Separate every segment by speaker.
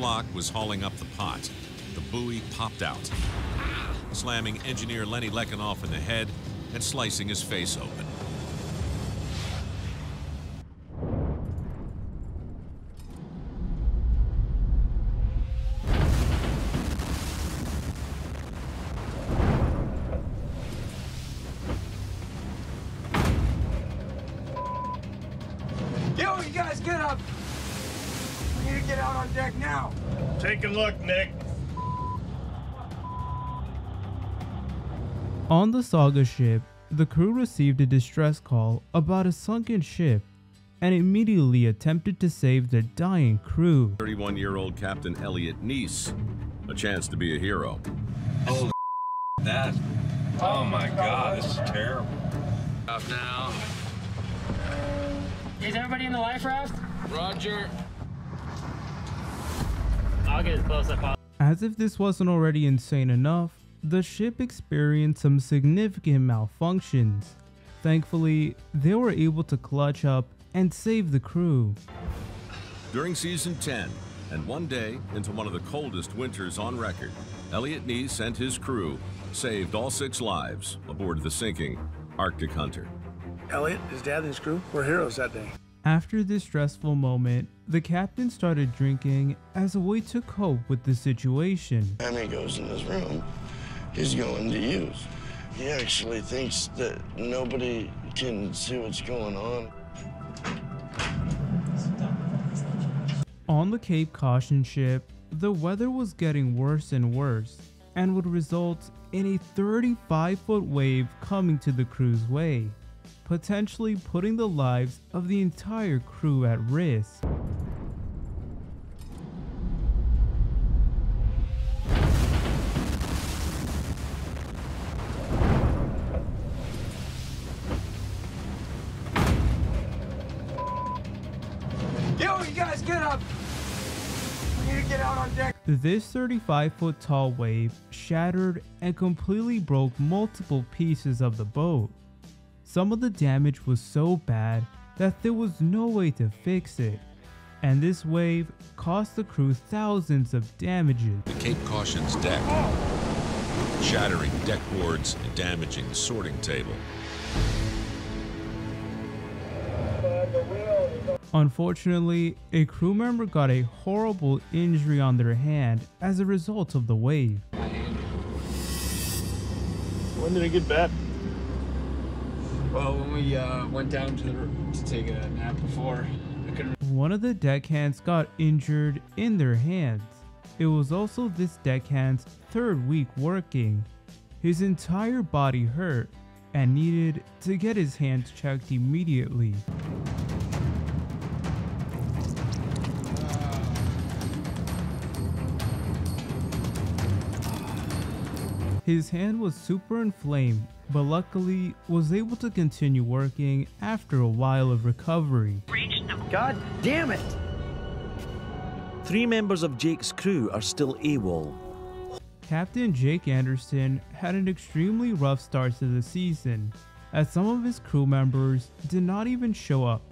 Speaker 1: block was hauling up the pot. The buoy popped out, slamming engineer Lenny Lekanoff in the head and slicing his face open.
Speaker 2: Get out on deck now.
Speaker 3: Take a look, Nick.
Speaker 4: On the Saga ship, the crew received a distress call about a sunken ship and immediately attempted to save the dying crew.
Speaker 1: 31 year old Captain Elliot Neese. A chance to be a hero.
Speaker 5: Holy that. Oh my god, this is terrible.
Speaker 6: Up now.
Speaker 7: Is everybody in the life raft?
Speaker 6: Roger.
Speaker 7: I'll get as close as possible.
Speaker 4: As if this wasn't already insane enough, the ship experienced some significant malfunctions. Thankfully, they were able to clutch up and save the crew.
Speaker 1: During season 10, and one day into one of the coldest winters on record, Elliot Neese and his crew saved all six lives aboard the sinking Arctic Hunter.
Speaker 8: Elliot, his dad, and his crew were heroes that day.
Speaker 4: After this stressful moment, the captain started drinking as a way to cope with the situation.
Speaker 9: Time he goes in his room, he's going to use. He actually thinks that nobody can see what's going on.
Speaker 4: On the Cape Caution ship, the weather was getting worse and worse and would result in a 35 foot wave coming to the crew's way, potentially putting the lives of the entire crew at risk.
Speaker 2: Get out on deck.
Speaker 4: This 35 foot tall wave shattered and completely broke multiple pieces of the boat. Some of the damage was so bad that there was no way to fix it, and this wave cost the crew thousands of damages.
Speaker 1: The Cape Caution's deck, shattering deck boards and damaging the sorting table.
Speaker 4: Unfortunately, a crew member got a horrible injury on their hand as a result of the wave.
Speaker 8: When did it get bad?
Speaker 6: Well, when we uh, went down to, the, to take a nap before, I couldn't.
Speaker 4: One of the deckhands got injured in their hands. It was also this deckhand's third week working. His entire body hurt and needed to get his hands checked immediately. His hand was super inflamed, but luckily was able to continue working after a while of recovery.
Speaker 8: God damn it!
Speaker 10: Three members of Jake's crew are still AWOL.
Speaker 4: Captain Jake Anderson had an extremely rough start to the season, as some of his crew members did not even show up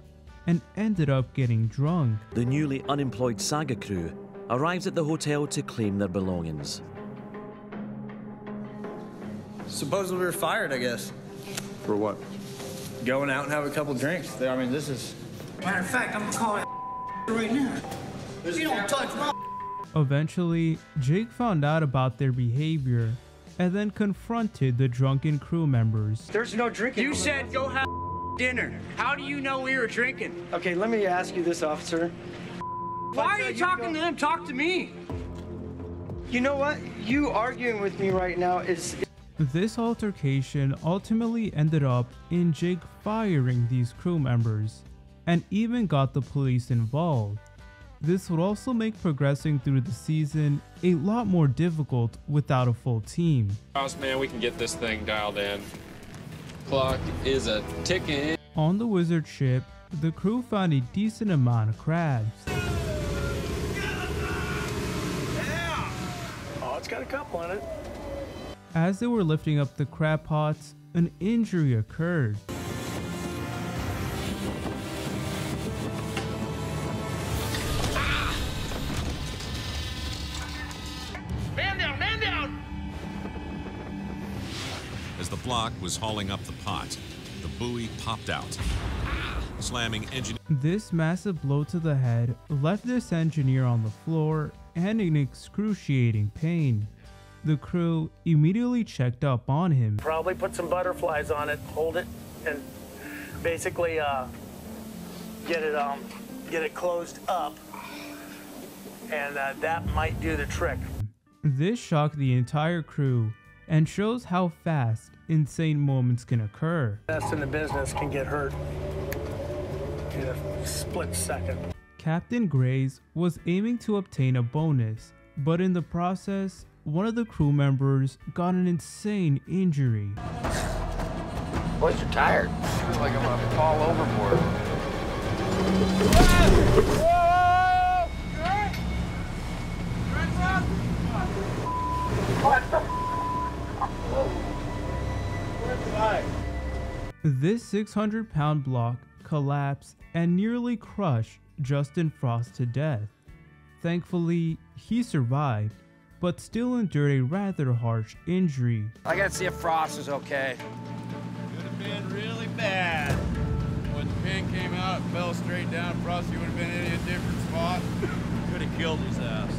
Speaker 4: and ended up getting drunk.
Speaker 10: The newly unemployed Saga crew arrives at the hotel to claim their belongings.
Speaker 5: Suppose we were fired, I guess.
Speaker 3: For what?
Speaker 5: Going out and have a couple drinks. I mean, this is.
Speaker 2: Matter of fact, I'm gonna call it right now. You don't touch my.
Speaker 4: Eventually, Jake found out about their behavior and then confronted the drunken crew members.
Speaker 8: There's no drinking.
Speaker 2: You said go have dinner. How do you know we were drinking?
Speaker 8: Okay, let me ask you this, officer.
Speaker 2: Why are you talking to them? Talk to me.
Speaker 8: You know what? You arguing with me right now is
Speaker 4: This altercation ultimately ended up in Jake firing these crew members and even got the police involved. This would also make progressing through the season a lot more difficult without a full team.
Speaker 6: Boss man, we can get this thing dialed in. Clock is a ticking.
Speaker 4: On the wizard ship, the crew found a decent amount of crabs.
Speaker 8: Oh, it's got a couple in it.
Speaker 4: As they were lifting up the crab pots, an injury occurred.
Speaker 1: As the block was hauling up the pot, the buoy popped out, slamming engine.
Speaker 4: This massive blow to the head left this engineer on the floor and in excruciating pain. The crew immediately checked up on him.
Speaker 11: Probably put some butterflies on it, hold it, and basically uh, get it um, get it closed up, and uh, that might do the trick.
Speaker 4: This shocked the entire crew and shows how fast insane moments can occur.
Speaker 11: Best in the business can get hurt in a split second.
Speaker 4: Captain Grays was aiming to obtain a bonus, but in the process, one of the crew members got an insane injury.
Speaker 6: Boys are tired. I feel like I'm about to fall overboard.
Speaker 4: This 600 pound block collapsed and nearly crushed Justin Frost to death. Thankfully, he survived, but still endured a rather harsh injury.
Speaker 6: I gotta see if Frost is okay.
Speaker 3: Could have been really bad. When the pin came out, it fell straight down. Frosty would have been in a different spot. Could have killed his ass.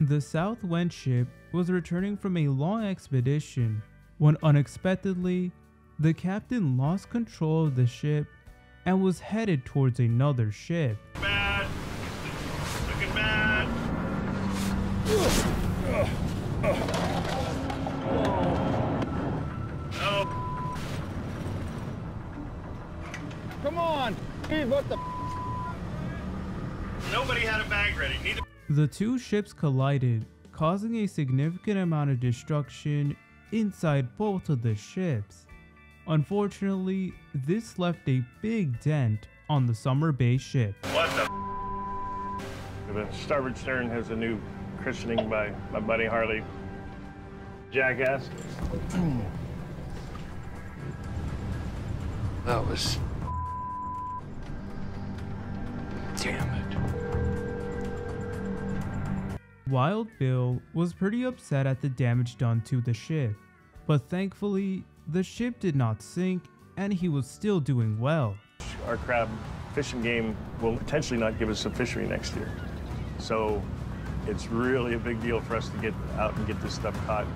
Speaker 4: The Southwind ship was returning from a long expedition when unexpectedly, the captain lost control of the ship and was headed towards another ship.
Speaker 3: Bad.
Speaker 2: Come on! Dude, what the?
Speaker 3: Nobody had a bag ready. Neither.
Speaker 4: The two ships collided, causing a significant amount of destruction inside both of the ships. Unfortunately, this left a big dent on the Summer Bay ship.
Speaker 3: What the? The starboard stern has a new christening by my buddy Harley. Jackass.
Speaker 6: That was.
Speaker 4: Wild Bill was pretty upset at the damage done to the ship, but thankfully, the ship did not sink and he was still doing well.
Speaker 3: Our crab fishing game will potentially not give us a fishery next year. So it's really a big deal for us to get out and get this stuff caught